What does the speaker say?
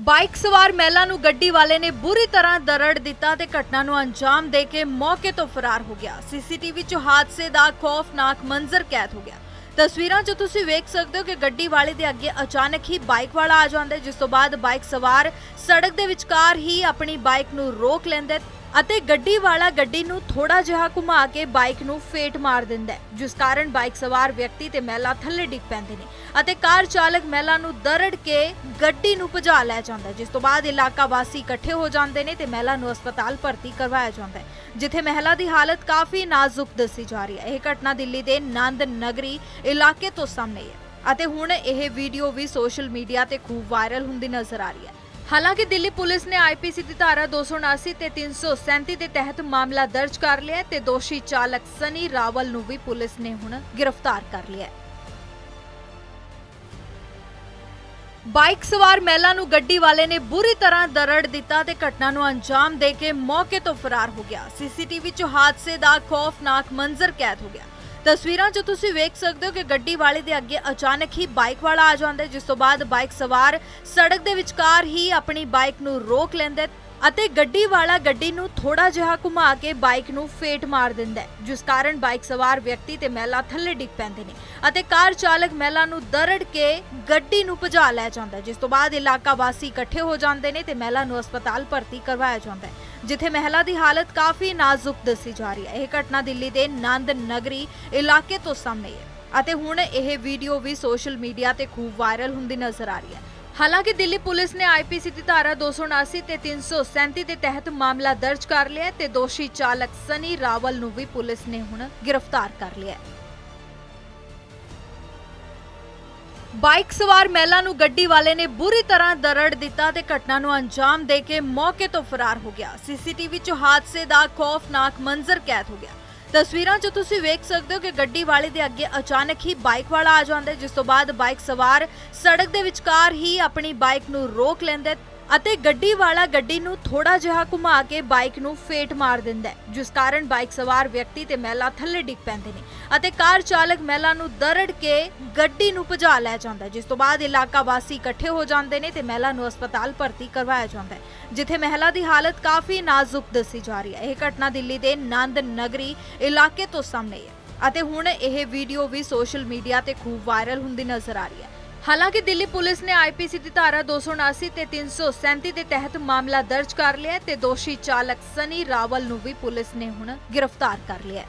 Bike ਸਵਾਰ ਮਹਿਲਾ ਨੂੰ ਗੱਡੀ ਵਾਲੇ ਨੇ ਬੁਰੀ ਤਰ੍ਹਾਂ ਦਰੜ ਦਿੱਤਾ ਤੇ ਘਟਨਾ ਨੂੰ ਅੰਜਾਮ ਦੇ ਕੇ ਮੌਕੇ ਤੋਂ ਫਰਾਰ ਹੋ ਗਿਆ। ਸੀਸੀਟੀਵੀ 'ਚ ਹਾਦਸੇ ਦਾ ਖੌਫਨਾਕ ਮੰਜ਼ਰ ਕੈਦ ਹੋ ਗਿਆ। ਤਸਵੀਰਾਂ 'ਚ ਤੁਸੀਂ ਵੇਖ ਸਕਦੇ ਹੋ ਕਿ ਗੱਡੀ ਵਾਲੇ ਦੇ ਅੱਗੇ ਅਚਾਨਕ ਹੀ ਬਾਈਕ ਵਾਲਾ ਆ ਜਾਂਦਾ ਜਿਸ ਤੋਂ ਬਾਅਦ ਬਾਈਕ ਸਵਾਰ ਸੜਕ ਦੇ ਵਿਚਕਾਰ ਹੀ ਆਪਣੀ ਬਾਈਕ ਨੂੰ ਰੋਕ ਲੈਂਦਾ ਅਤੇ ਗੱਡੀ ਵਾਲਾ ਗੱਡੀ ਨੂੰ ਥੋੜਾ ਜਿਹਾ ਘੁਮਾ ਕੇ ਬਾਈਕ ਨੂੰ ਫੇਟ ਮਾਰ ਦਿੰਦਾ ਹੈ, ਜਿਸ ਕਾਰਨ ਬਾਈਕ ਸਵਾਰ ਵਿਅਕਤੀ ਤੇ ਮਹਿਲਾ ਥੱਲੇ ਡਿੱਗ ਪੈਂਦੇ ਨੇ ਅਤੇ ਕਾਰ ਚਾਲਕ ਮਹਿਲਾ ਨੂੰ ਦਰੜ ਕੇ ਗੱਡੀ ਨੂੰ ਭਜਾ ਲੈ ਜਾਂਦਾ ਜਿਸ ਤੋਂ ਬਾਅਦ ਇਲਾਕਾ ਵਾਸੀ ਇਕੱਠੇ ਹੋ ਜਾਂਦੇ ਨੇ ਤੇ ਮਹਿਲਾ ਨੂੰ ਹਸਪਤਾਲ ਭਰਤੀ ਕਰਵਾਇਆ ਜਾਂਦਾ ਹੈ, ਜਿੱਥੇ ਮਹਿਲਾ ਦੀ ਹਾਲਤ ਕਾਫੀ ਨਾਜ਼ੁਕ ਦੱਸੀ ਜਾ ਰਹੀ ਹੈ। ਇਹ ਘਟਨਾ ਦਿੱਲੀ ਦੇ ਨੰਦ ਨਗਰੀ ਇਲਾਕੇ ਤੋਂ ਸਾਹਮਣੇ ਹੈ ਅਤੇ ਹੁਣ ਇਹ ਵੀਡੀਓ ਵੀ ਸੋਸ਼ਲ ਮੀਡੀਆ ਤੇ ਖੂਬ ਵਾਇਰਲ ਹੁੰਦੀ ਨਜ਼ਰ ਆ ਰਹੀ ਹੈ। ਹਾਲਾਂਕਿ ਦਿੱਲੀ ਪੁਲਿਸ ਨੇ ਆਈਪੀਸੀ ਦੀ ਧਾਰਾ 279 ਤੇ 337 ਦੇ ਤਹਿਤ ਮਾਮਲਾ ਦਰਜ ਕਰ ਲਿਆ ਤੇ ਦੋਸ਼ੀ ਚਾਲਕ ਸਨੀ ਰਾਵਲ ਨੂੰ ਵੀ ਪੁਲਿਸ ਨੇ ਹੁਣ ਗ੍ਰਿਫਤਾਰ ਕਰ ਲਿਆ ਬਾਈਕ ਸਵਾਰ ਮਹਿਲਾ ਨੂੰ ਗੱਡੀ ਵਾਲੇ ਨੇ ਬੁਰੀ ਤਰ੍ਹਾਂ ਦਰੜ ਦਿੱਤਾ ਤੇ ਘਟਨਾ ਨੂੰ ਅੰਜਾਮ ਦੇ ਕੇ ਮੌਕੇ ਤੋਂ ਫਰਾਰ ਹੋ ਗਿਆ। ਸੀਸੀਟੀਵੀ 'ਚ ਹਾਦਸੇ ਦਾ ਖੌਫਨਾਕ ਮੰਜ਼ਰ ਕੈਦ ਹੋ ਗਿਆ। ਤਸਵੀਰਾਂ 'ਚ ਤੁਸੀਂ ਵੇਖ ਸਕਦੇ ਹੋ ਕਿ ਗੱਡੀ ਵਾਲੇ ਦੇ ਅੱਗੇ ਅਚਾਨਕ ਹੀ ਬਾਈਕ ਵਾਲਾ ਆ ਜਾਂਦਾ ਹੈ, ਜਿਸ ਤੋਂ ਬਾਅਦ ਬਾਈਕ ਸਵਾਰ ਸੜਕ ਦੇ ਵਿਚਕਾਰ ਹੀ ਆਪਣੀ ਬਾਈਕ ਨੂੰ ਰੋਕ ਲੈਂਦਾ ਹੈ ਅਤੇ ਗੱਡੀ ਵਾਲਾ ਗੱਡੀ ਨੂੰ ਥੋੜਾ ਜਿਹਾ ਘੁਮਾ ਕੇ ਬਾਈਕ ਨੂੰ ਫੇਟ ਮਾਰ ਦਿੰਦਾ ਹੈ, ਜਿਸ ਕਾਰਨ ਬਾਈਕ ਸਵਾਰ ਵਿਅਕਤੀ ਤੇ ਮਹਿਲਾ ਥੱਲੇ ਡਿੱਗ ਪੈਂਦੇ ਨੇ ਅਤੇ ਕਾਰ ਚਾਲਕ ਮਹਿਲਾ ਨੂੰ ਦਰੜ ਕੇ ਗੱਡੀ ਨੂੰ ਭਜਾ ਲੈ ਜਾਂਦਾ ਜਿਸ ਤੋਂ ਬਾਅਦ ਇਲਾਕਾ ਵਾਸੀ ਇਕੱਠੇ ਹੋ ਜਾਂਦੇ ਨੇ ਤੇ ਮਹਿਲਾ ਨੂੰ ਹਸਪਤਾਲ ਭਰਤੀ ਕਰਵਾਇਆ ਜਾਂਦਾ ਹੈ। ਜਿੱਥੇ ਮਹਿਲਾ ਦੀ ਹਾਲਤ ਕਾਫੀ ਨਾਜ਼ੁਕ ਦੱਸੀ ਜਾ ਰਹੀ ਹੈ। ਇਹ ਘਟਨਾ ਦਿੱਲੀ ਦੇ ਨੰਦ ਨਗਰੀ ਇਲਾਕੇ ਤੋਂ ਸਾਹਮਣੇ ਹੈ ਅਤੇ ਹੁਣ ਇਹ ਵੀਡੀਓ ਵੀ ਸੋਸ਼ਲ ਮੀਡੀਆ ਤੇ ਖੂਬ ਵਾਇਰਲ ਹੁੰਦੀ ਨਜ਼ਰ ਆ ਰਹੀ ਹੈ। ਹਾਲਾਂਕਿ ਦਿੱਲੀ ਪੁਲਿਸ ਨੇ ਆਈਪੀਸੀ ਦੀ ਧਾਰਾ 279 ਤੇ 337 ਦੇ ਤਹਿਤ ਮਾਮਲਾ ਦਰਜ ਕਰ ਲਿਆ ਤੇ ਦੋਸ਼ੀ ਚਾਲਕ ਸਨੀ ਰਾਵਲ ਨੂੰ ਵੀ ਪੁਲਿਸ ਨੇ ਹੁਣ ਗ੍ਰਿਫਤਾਰ ਕਰ ਲਿਆ ਹੈ। ਬਾਈਕ ਸਵਾਰ ਮਹਿਲਾ ਨੂੰ ਗੱਡੀ ਵਾਲੇ ਨੇ ਬੁਰੀ ਤਰ੍ਹਾਂ ਦਰੜ ਦਿੱਤਾ ਤੇ ਘਟਨਾ ਨੂੰ ਅੰਜਾਮ ਦੇ ਕੇ ਮੌਕੇ ਤੋਂ ਫਰਾਰ ਹੋ ਗਿਆ। ਸੀਸੀਟੀਵੀ 'ਚ ਹਾਦਸੇ ਦਾ ਖੌਫਨਾਕ ਮੰਜ਼ਰ ਕੈਦ ਹੋ ਗਿਆ। ਤਸਵੀਰਾਂ 'ਚ ਤੁਸੀਂ ਵੇਖ ਸਕਦੇ ਹੋ ਕਿ ਗੱਡੀ ਵਾਲੇ ਦੇ ਅੱਗੇ ਅਚਾਨਕ ਹੀ ਬਾਈਕ ਵਾਲਾ ਆ ਜਾਂਦਾ ਜਿਸ ਤੋਂ ਬਾਅਦ ਬਾਈਕ ਸਵਾਰ ਸੜਕ ਦੇ ਵਿਚਕਾਰ ਹੀ ਆਪਣੀ ਬਾਈਕ ਨੂੰ ਰੋਕ ਲੈਂਦਾ ਅਤੇ ਗੱਡੀ ਵਾਲਾ ਗੱਡੀ ਨੂੰ ਥੋੜਾ ਜਿਹਾ ਘੁਮਾ ਕੇ ਬਾਈਕ ਨੂੰ ਫੇਟ ਮਾਰ ਦਿੰਦਾ ਹੈ, ਜਿਸ ਕਾਰਨ ਬਾਈਕ ਸਵਾਰ ਵਿਅਕਤੀ ਤੇ ਮਹਿਲਾ ਥੱਲੇ ਡਿੱਗ ਪੈਂਦੇ ਨੇ ਅਤੇ ਕਾਰ ਚਾਲਕ ਮਹਿਲਾ ਨੂੰ ਦਰੜ ਕੇ ਗੱਡੀ ਨੂੰ ਭਜਾ ਲੈ ਜਾਂਦਾ ਜਿਸ ਤੋਂ ਬਾਅਦ ਇਲਾਕਾ ਵਾਸੀ ਇਕੱਠੇ ਹੋ ਜਾਂਦੇ ਨੇ ਤੇ ਮਹਿਲਾ ਨੂੰ ਹਸਪਤਾਲ ਭਰਤੀ ਕਰਵਾਇਆ ਜਾਂਦਾ ਹੈ, ਜਿੱਥੇ ਮਹਿਲਾ ਦੀ ਹਾਲਤ ਕਾਫੀ ਨਾਜ਼ੁਕ ਦੱਸੀ ਜਾ ਰਹੀ ਹੈ। ਇਹ ਘਟਨਾ ਦਿੱਲੀ ਦੇ ਨੰਦ ਨਗਰੀ ਇਲਾਕੇ ਤੋਂ ਸਾਹਮਣੇ ਹੈ ਅਤੇ ਹੁਣ ਇਹ ਵੀਡੀਓ ਵੀ ਸੋਸ਼ਲ ਮੀਡੀਆ ਤੇ ਖੂਬ ਵਾਇਰਲ ਹੁੰਦੀ ਨਜ਼ਰ ਆ ਰਹੀ ਹੈ। ਹਾਲਾਂਕਿ ਦਿੱਲੀ ਪੁਲਿਸ ਨੇ ਆਈਪੀਸੀ ਦੀ ਧਾਰਾ 279 ਤੇ 337 ਦੇ ਤਹਿਤ ਮਾਮਲਾ ਦਰਜ ਕਰ ਲਿਆ ਹੈ ਤੇ ਦੋਸ਼ੀ ਚਾਲਕ ਸਨੀ ਰਾਵਲ ਨੂੰ ਵੀ ਪੁਲਿਸ ਨੇ ਹੁਣ ਗ੍ਰਿਫਤਾਰ ਕਰ ਲਿਆ